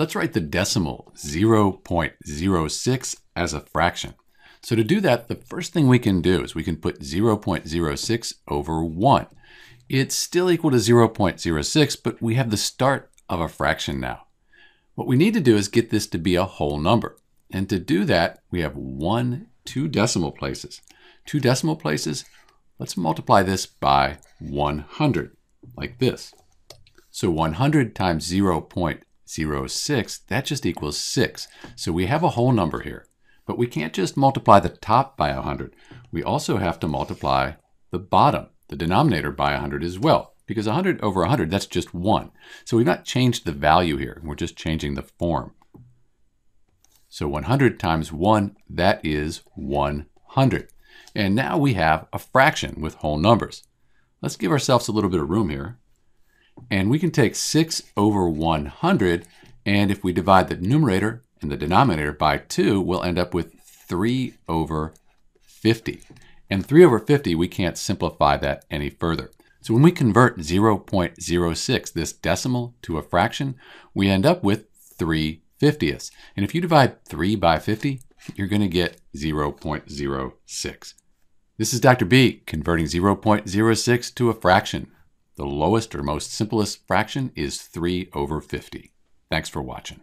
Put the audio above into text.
let's write the decimal 0.06 as a fraction. So to do that, the first thing we can do is we can put 0.06 over 1. It's still equal to 0.06, but we have the start of a fraction now. What we need to do is get this to be a whole number. And to do that, we have one, two decimal places. Two decimal places, let's multiply this by 100, like this. So 100 times 0.06, that just equals 6. So we have a whole number here. But we can't just multiply the top by 100. We also have to multiply the bottom, the denominator, by 100 as well. Because 100 over 100, that's just 1. So we've not changed the value here. We're just changing the form. So 100 times 1, that is 100. And now we have a fraction with whole numbers. Let's give ourselves a little bit of room here. And we can take 6 over 100, and if we divide the numerator and the denominator by 2, we'll end up with 3 over 50. And 3 over 50, we can't simplify that any further. So when we convert 0.06, this decimal, to a fraction, we end up with 3 50ths. And if you divide 3 by 50, you're going to get 0.06. This is Dr. B converting 0.06 to a fraction. The lowest or most simplest fraction is 3 over 50. Thanks for watching.